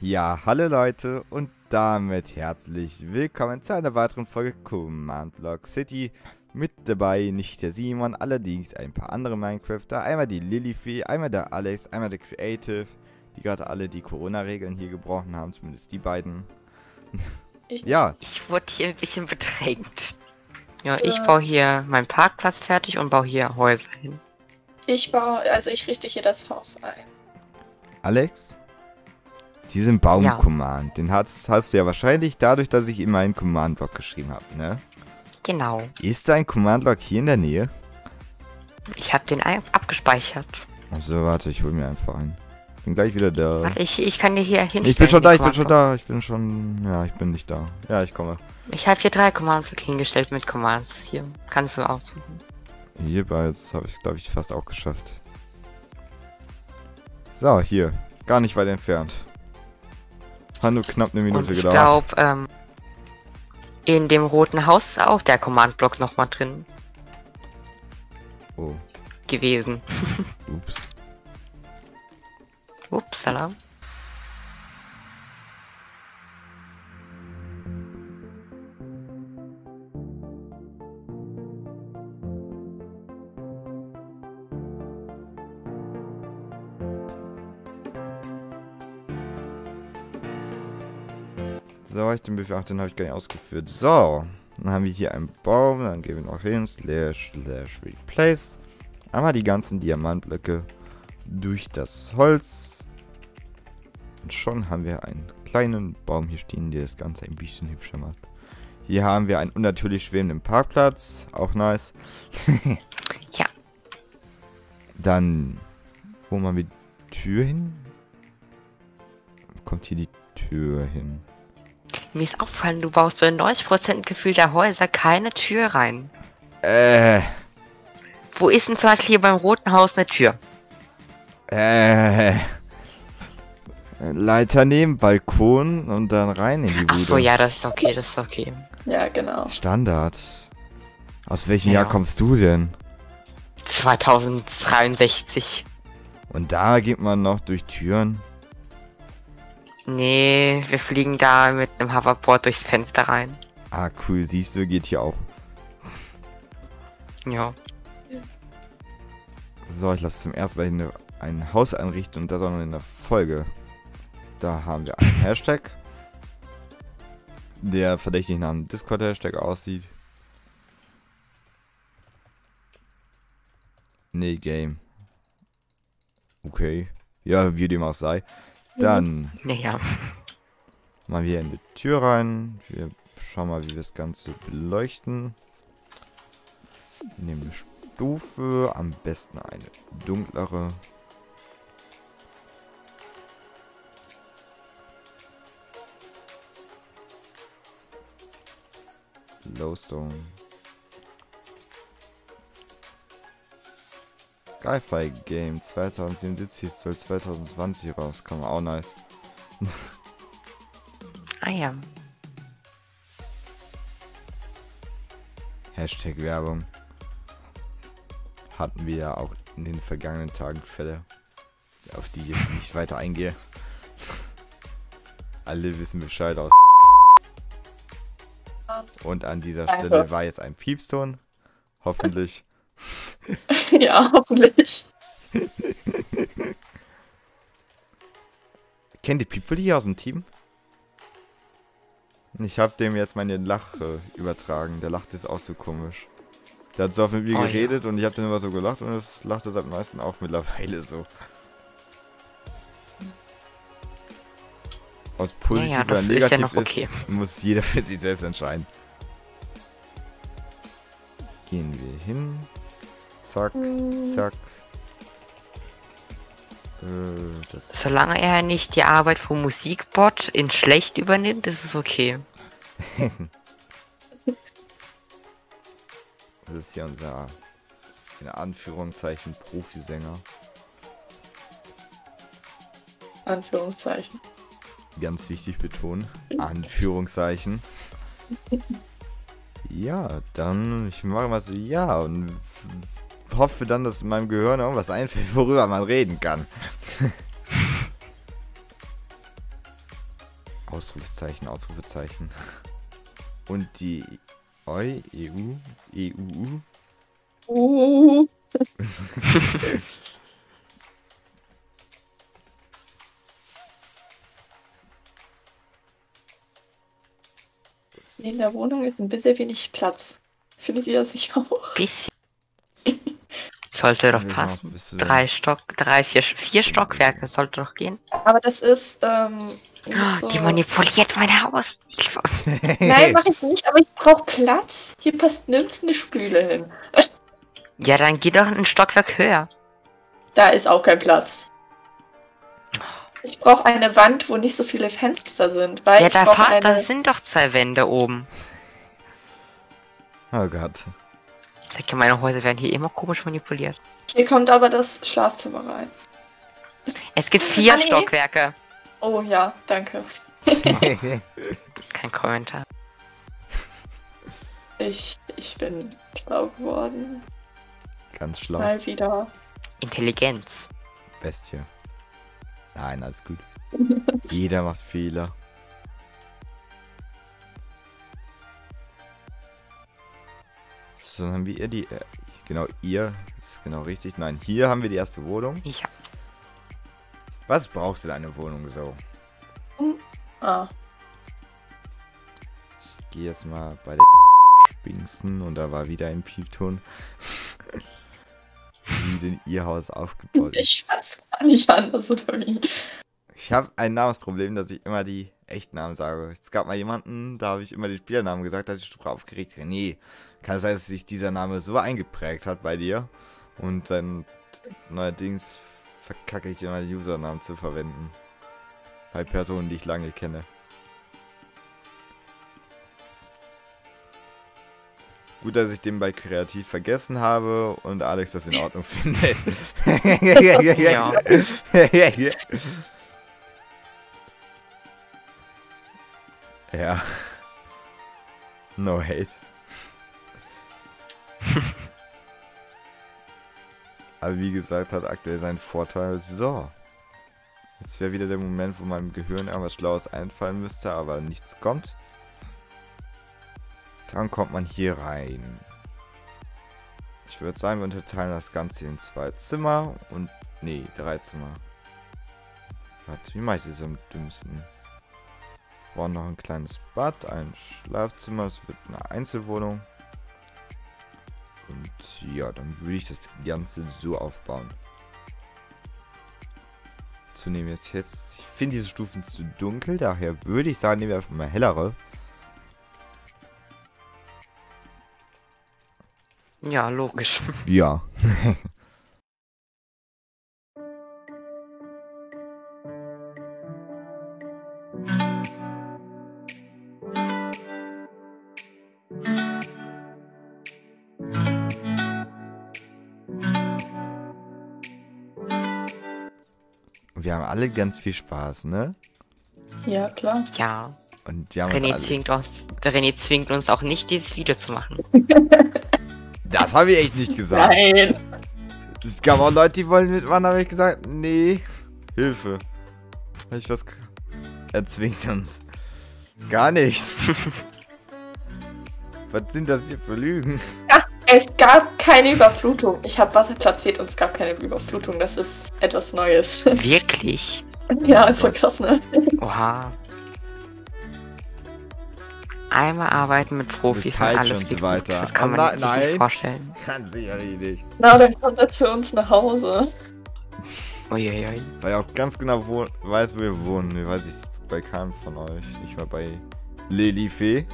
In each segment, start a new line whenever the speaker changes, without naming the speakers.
Ja, hallo Leute und damit herzlich willkommen zu einer weiteren Folge Command Block City. Mit dabei nicht der Simon, allerdings ein paar andere Minecrafter. Einmal die Lilifee, einmal der Alex, einmal der Creative, die gerade alle die Corona-Regeln hier gebrochen haben, zumindest die beiden.
Ich-
ja,
Ich wurde hier ein bisschen bedrängt. Ja, ich baue hier meinen Parkplatz fertig und baue hier Häuser hin.
Ich baue, also ich richte hier das Haus ein.
Alex? Diesen
Ja.
Baum-Command, den hast, hast du ja wahrscheinlich dadurch, dass ich in meinen Command-Block geschrieben habe, ne?
Genau.
Ist da ein Command-Block hier in der Nähe?
Ich habe den abgespeichert.
Achso, warte, ich hol mir einfach einen. Bin gleich wieder da.
Warte, ich, ich kann dir hier hinstellen.
Ich bin schon da, ich bin schon da, ich bin schon. Ja, ich bin nicht da. Ja, ich komme.
Ich habe hier drei Command-Blöcke hingestellt mit Commands. Hier kannst du aussuchen.
Hierbei jetzt habe ich es, glaube ich, fast auch geschafft. So, hier. Gar nicht weit entfernt. Hat nur knapp eine
Und
Minute
ich
gedauert.
glaube, ähm, in dem roten Haus ist auch der Command-Block nochmal drin
Oh,
gewesen.
ups.
Upsala.
So, ich den Befehl, ach, den habe ich gar nicht ausgeführt. So, dann haben wir hier einen Baum, dann gehen wir noch hin, slash, slash, replace. Einmal die ganzen Diamantblöcke durch das Holz. Und schon haben wir einen kleinen Baum hier stehen, der das Ganze ein bisschen hübscher macht. Hier haben wir einen unnatürlich schwebenden Parkplatz, auch nice.
Ja.
Dann, wo machen wir die Tür hin? Kommt hier die Tür hin?
Mir ist auffallen, du baust bei 90% Gefühl der Häuser keine Tür rein.
Äh,
Wo ist denn zum Beispiel hier beim roten Haus eine Tür?
äh. Leiter nehmen, Balkon und dann rein in die Bude.
Ach so, ja, das ist okay, das ist okay.
Ja, genau.
Standard. Aus welchem
Ja.
Jahr kommst du denn?
2063.
Und da geht man noch durch Türen.
Nee, wir fliegen da mit einem Hoverboard durchs Fenster rein.
Ah, cool, siehst du, geht hier auch.
Ja.
So, ich lasse zum ersten Mal eine, ein Haus einrichten und das auch noch in der Folge. Da haben wir einen Hashtag, der verdächtig nach einem Discord-Hashtag aussieht. Nee, Game. Okay. Ja, wie dem auch sei. Dann
Naja.
machen wir in die Tür rein. Wir schauen mal, wie wir das Ganze beleuchten. Nehmen eine Stufe, am besten eine dunklere. Lowstone. Skyfi Game 2077 soll 2020 rauskommen, auch nice.
Ah ja.
Hashtag Werbung. Hatten wir ja auch in den vergangenen Tagen Fälle, auf die ich jetzt nicht weiter eingehe. Alle wissen Bescheid aus. Und an dieser
Danke.
Stelle war jetzt ein Piepston. Hoffentlich.
ja, hoffentlich.
Kennt ihr Piepoli hier aus dem Team? Ich habe dem jetzt meine Lache übertragen. Der lacht jetzt auch so komisch. Der hat so oft mit mir
Oh ja.
geredet und ich habe dann immer so gelacht und es lacht es am meisten auch mittlerweile so. Aus positiv
Naja, das
oder
ist ja
negativ
noch okay.
muss jeder für sich selbst entscheiden. Gehen wir hin. Zack, zack. Äh, das
Solange er nicht die Arbeit vom Musikbot in schlecht übernimmt, ist es okay.
Das ist hier unser, in Anführungszeichen, Profisänger.
Anführungszeichen.
Ganz wichtig betonen. Anführungszeichen. Ja, dann, ich mache mal so, ja, und hoffe dann, dass in meinem Gehirn irgendwas einfällt, worüber man reden kann. Ausrufezeichen, Ausrufezeichen. Und die Eu, EU, EU.
Uh, in der Wohnung ist ein bisschen wenig Platz. Findet ihr das nicht auch?
Bisschen. Sollte doch
Ja,
passen. Drei Stock, drei, vier, vier Stockwerke sollte doch gehen.
Aber das ist, ähm.
Oh,
so-
Die manipuliert mein Haus.
Nein, mache ich nicht, aber ich brauche Platz. Hier passt nirgends eine Spüle hin.
Ja, dann geh doch ein Stockwerk höher.
Da ist auch kein Platz. Ich brauche eine Wand, wo nicht so viele Fenster sind, weil
Ja,
ich
da, fahr, da
eine.
sind doch zwei Wände oben.
Oh Gott.
Sag ja, meine Häuser werden hier immer komisch manipuliert.
Hier kommt aber das Schlafzimmer rein.
Es gibt vier
nee.
Stockwerke.
Oh ja, danke.
Kein Kommentar.
Ich, ich bin schlau geworden.
Ganz schlau.
Mal wieder.
Intelligenz.
Bestie. Nein, alles gut. Jeder macht Fehler. So, dann haben wir die. Äh, genau, ihr. Ist genau richtig. Nein, hier haben wir die erste Wohnung.
Ja.
Was brauchst du deine Wohnung so?
Ah,
Ich gehe jetzt mal bei der Spinksen und da war wieder ein Piepton. Wie denn ihr Haus aufgebaut ist.
ich weiß gar nicht anders, oder wie?
Ich habe ein Namensproblem, dass ich immer die echten Namen sage. Es gab mal jemanden, da habe ich immer den Spielernamen gesagt, da ist ich super aufgeregt. Nee, kann es sein, dass sich dieser Name so eingeprägt hat bei dir und dann neuerdings verkacke ich immer den Usernamen zu verwenden. Bei Personen, die ich lange kenne. Gut, dass ich den bei Kreativ vergessen habe und Alex das in Ordnung findet.
Ja.
Ja. No hate. Aber wie gesagt, hat aktuell seinen Vorteil. So. Jetzt wäre wieder der Moment, wo meinem Gehirn irgendwas Schlaues einfallen müsste, aber nichts kommt. Dann kommt man hier rein. Ich würde sagen, wir unterteilen das Ganze in zwei Zimmer und. Nee, drei Zimmer. Warte, wie mache ich das am dümmsten? Wir brauchen noch ein kleines Bad, ein Schlafzimmer, es wird eine Einzelwohnung. Und ja, dann würde ich das Ganze so aufbauen. Zunehmend ist jetzt, ich finde diese Stufen zu dunkel, daher würde ich sagen, nehmen wir einfach mal hellere.
Ja, logisch.
Ja. Wir haben alle ganz viel Spaß, ne?
Ja, klar.
Ja.
Und wir haben uns
René
alle...
zwingt, uns, René zwingt uns auch nicht, dieses Video zu machen.
Das habe ich echt nicht gesagt.
Nein.
Es gab auch Leute, die wollen mitmachen, habe ich gesagt, nee. Hilfe. Hab ich was... Er zwingt uns. Gar nichts. was sind das hier für Lügen?
Es gab keine Überflutung. Ich habe Wasser platziert und es gab keine Überflutung. Das ist etwas Neues.
Wirklich?
ja, voll krass, ne?
Oha. Einmal arbeiten mit Profis
Mit
und alles geht gut.
weiter.
Das kann
Oh,
man
na-
sich
nein.
nicht vorstellen.
Ganz sicherlich nicht.
Na, dann kommt er zu uns nach Hause.
Uiuiui.
Weil ich auch ganz genau wo, weiß, wo wir wohnen. Nee, weiß ich bei keinem von euch. Nicht mal bei Lilifee.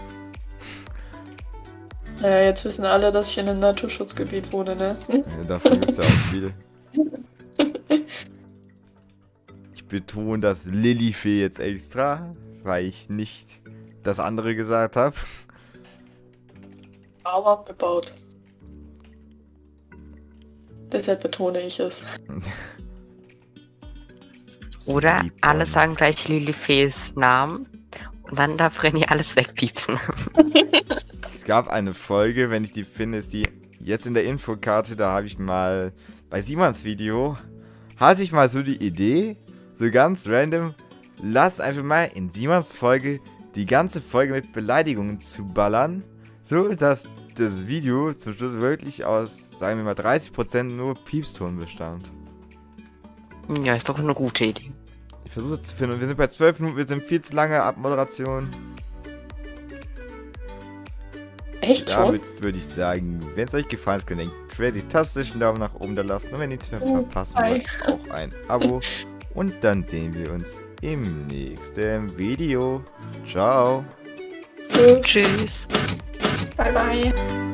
Ja, jetzt wissen alle, dass ich in einem Naturschutzgebiet wohne, ne?
Ja, davon gibt es ja auch viele. Ich betone das Lilifee jetzt extra, weil ich nicht das andere gesagt habe.
Baum abgebaut. Deshalb betone ich es.
Oder alle sagen gleich Lilifees Namen und dann darf René alles wegpiepsen.
Es gab eine Folge, wenn ich die finde, ist die jetzt in der Infokarte, da habe ich mal bei Simons Video, hatte ich mal so die Idee, so ganz random, lasst einfach mal in Simons Folge die ganze Folge mit Beleidigungen zu ballern, so dass das Video zum Schluss wirklich aus, sagen wir mal, 30% nur Piepston bestand.
Ja, ist doch eine gute Idee.
Ich versuche es zu finden. Wir sind bei 12 Minuten, wir sind viel zu lange Abmoderation.
Echt schon?
Damit würde ich sagen, wenn es euch gefallen hat, könnt ihr einen crazy-tastischen Daumen nach oben da lassen. Und wenn ihr nichts mehr
Oh,
wollt, auch ein Abo. Und dann sehen wir uns im nächsten Video. Ciao.
Tschüss.
Bye bye.